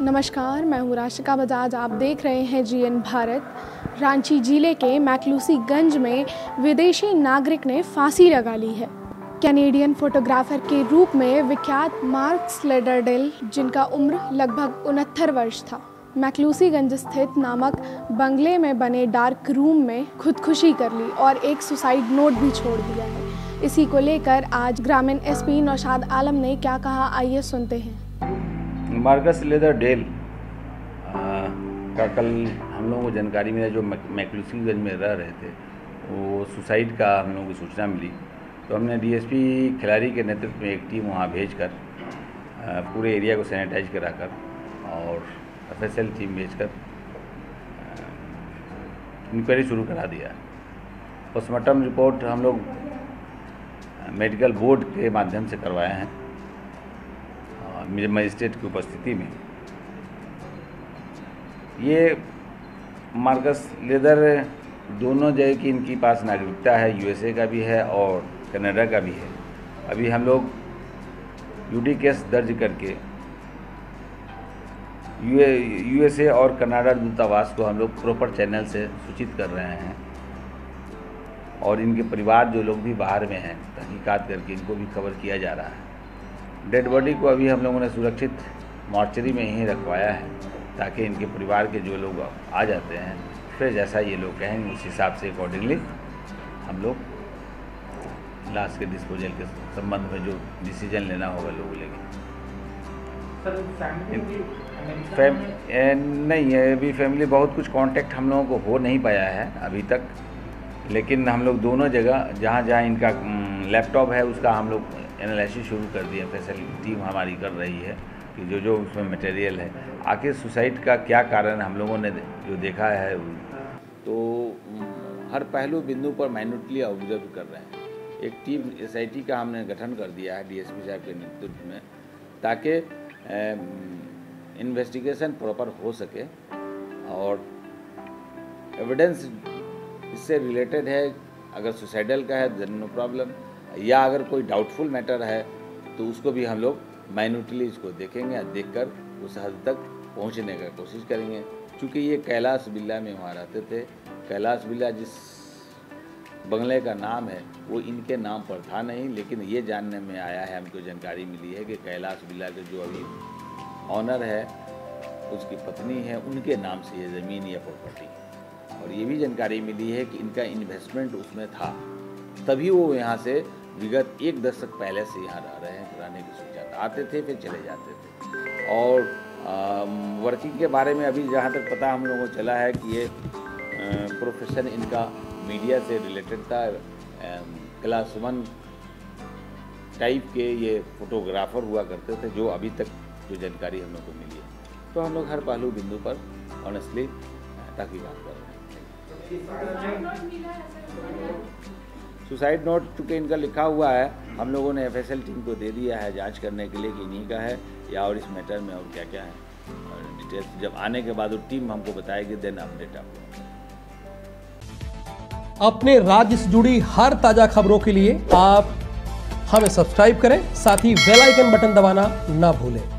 नमस्कार, मैं हूँ राशिका बजाज। आप देख रहे हैं जीएन भारत। रांची ज़िले के मैकलूसी गंज में विदेशी नागरिक ने फांसी लगा ली है। कैनेडियन फोटोग्राफर के रूप में विख्यात मार्क स्लेडरडेल, जिनका उम्र लगभग उनहत्तर वर्ष था, मैकलूसीगंज स्थित नामक बंगले में बने डार्क रूम में खुदकुशी कर ली और एक सुसाइड नोट भी छोड़ दिया है। इसी को लेकर आज ग्रामीण एसपी नौशाद आलम ने क्या कहा, आइए सुनते हैं। Marcus Leatherdale. का कल हम लोगों को जानकारी मिला, जो मैकलूसीगंज में रह रहे थे, वो सुसाइड का हम लोगों को सूचना मिली। तो हमने डीएसपी खिलाड़ी के नेतृत्व में एक टीम वहाँ भेज कर पूरे एरिया को सैनिटाइज कराकर और एफएसएल टीम भेजकर इंक्वायरी शुरू करा दिया। पोस्टमार्टम रिपोर्ट हम लोग मेडिकल बोर्ड के माध्यम से करवाए हैं। मजिस्ट्रेट की उपस्थिति में। ये मार्कस लेदर दोनों जगह की इनकी पास नागरिकता है यूएसए का भी है और कनाडा का भी है। अभी हम लोग यूडी केस दर्ज करके यूएसए और कनाडा दूतावास को हम लोग प्रॉपर चैनल से सूचित कर रहे हैं और इनके परिवार जो लोग भी बाहर में हैं, तहकीकात करके इनको भी कवर किया जा रहा है। डेड बॉडी को अभी हम लोगों ने सुरक्षित मॉर्चरी में ही रखवाया है ताकि इनके परिवार के जो लोग आ जाते हैं फिर जैसा ये लोग कहेंगे उस हिसाब से अकॉर्डिंगली हम लोग लाश के डिस्पोजल के संबंध में जो डिसीज़न लेना होगा लोग लेंगे फैम नहीं है अभी फैमिली बहुत कुछ कांटेक्ट हम लोगों को हो नहीं पाया है अभी तक लेकिन हम लोग दोनों जगह जहाँ जहाँ इनका लैपटॉप है उसका हम लोग एनालिसिस शुरू कर दिया, फैसिलिटी टीम हमारी कर रही है कि जो जो उसमें मटेरियल है। आखिर सुसाइड का क्या कारण हम लोगों ने जो देखा है तो हर पहलू बिंदु पर माइन्यूटली ऑब्ज़र्व कर रहे हैं। एक टीम एस का हमने गठन कर दिया है डीएसपी साहब के नेतृत्व में, ताकि इन्वेस्टिगेशन प्रॉपर हो सके और एविडेंस इससे रिलेटेड है। अगर सुसाइडल का है देन नो प्रॉब्लम या अगर कोई डाउटफुल मैटर है तो उसको भी हम लोग माइन्यूटली इसको देखेंगे देख कर उस हद तक पहुँचने का कोशिश करेंगे। चूँकि ये कैलाश बिल्ला में वहाँ रहते थे, कैलाश बिल्ला जिस बंगले का नाम है, वो इनके नाम पर था नहीं, लेकिन ये जानने में आया है, हमको जानकारी मिली है कि कैलाश बिल्ला के जो अभी ऑनर है, उसकी पत्नी है, उनके नाम से ये ज़मीन या प्रॉपर्टी और ये भी जानकारी मिली है कि इनका इन्वेस्टमेंट उसमें था। तभी वो यहाँ से विगत एक दशक पहले से यहाँ रह रहे हैं रहने की सोचा आते थे, फिर चले जाते थे। और वर्किंग के बारे में अभी जहाँ तक पता हम लोगों को चला है कि ये प्रोफेशन इनका मीडिया से रिलेटेड था क्लास वन टाइप के ये फोटोग्राफर हुआ करते थे, जो अभी तक जो जानकारी हम लोग को मिली है। तो हम लोग हर पहलू बिंदु पर ऑनेस्टली बात कर। रहे हैं। सुसाइड नोट चूँकि इनका लिखा हुआ है, हम लोगों ने एफएसएल टीम को दे दिया है जाँच करने के लिए कि इन्हीं का है या और इस मैटर में और क्या क्या है डिटेल्स जब आने के बाद वो टीम हमको बताएगी देन अपडेट आपको। अपने राज्य से जुड़ी हर ताज़ा खबरों के लिए आप हमें सब्सक्राइब करें, साथ ही बेल आइकन बटन दबाना ना भूलें।